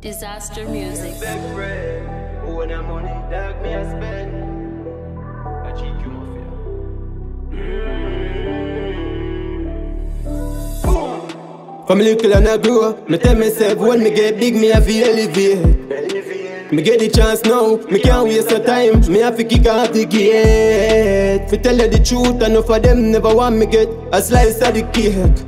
Disaster music. Big friend, who want the money, dog me a spend. A GQ mafia. From little and I grow, me tell myself when me get big, me have to elevate. Me get the chance now, me can't waste no time. Me have to kick off the gate. Fi tell you the truth, enough of them never want me get a slice of the cake.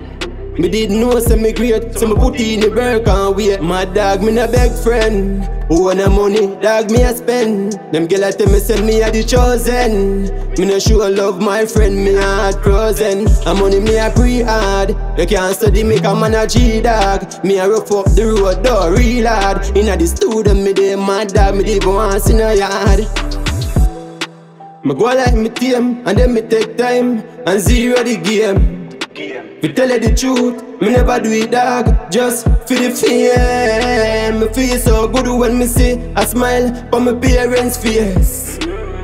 Me did know say me great, so me put in the work and wait. My dog, me no beg friend. Who want the money, dog me a spend. Them girl a tell me say me a the chosen. Me no show love my friend, me heart frozen. And money me a pre hard. You can't study me come man a G dog. Me a rough up the road, door real hard. Inna the studio me dey mad dog, me dey go once in a yard. Me go like me team, and then me take time and zero the game. We tell you the truth, me never do it dog, just for the fame. Me feel so good when me see a smile on my parents' face.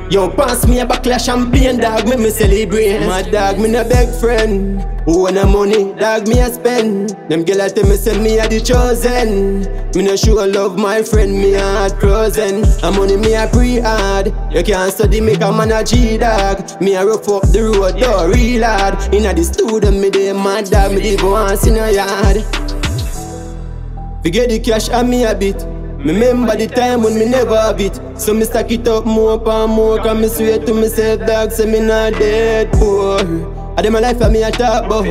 Yo, pass me a bottle of champagne, dog, make me celebrate. My dog, me no beg friend. Who want the money, dog, me a spend. Them girl a tell me say me a the chosen. Me no sure love, my friend, me a heart frozen. And money me a pre hard. You can't study me, come on a G dog. Me a rough up the road, door real hard. Inna the studio, me dey mad dog, me dey once in a yard. Forget the cash and me a bit. Me remember the time when me never have it. So me stack it up more and more. Cause me swear to myself, dog, say me not dead, boy. I dem my life and me a talk about.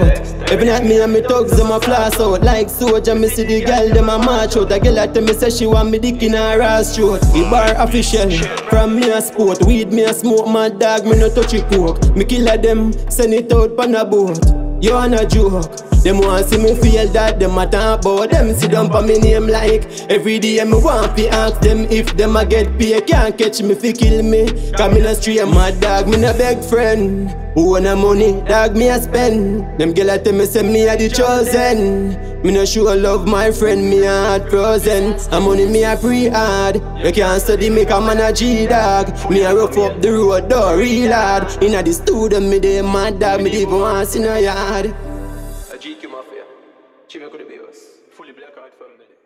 Every night me and me thugs them a floss out. Like soldier me see the girl them a march out. A girl a tell me say she want me dick in her ass throat. The bar official From me a sport. Weed me a smoke my dog me no touch it coke. Me kill a them send it out pan a boat. You on a joke them want see me feel that them a talk about them. Sit down for me name like Every day me want fi ask them if them a get paid. Can't catch me fi kill me. Cause me no stray my dog me no beg friend. Who want the money? Dog me a spend. Them girl a tell me say me a the chosen. Me no show love my friend me a heart frozen. And money me a pre hard You can't study me cause man a G dog Me a rough up the road door real hard Inna the studio me dey mad dog. Me dey go once in yard 20 kule bebas. Full black out family.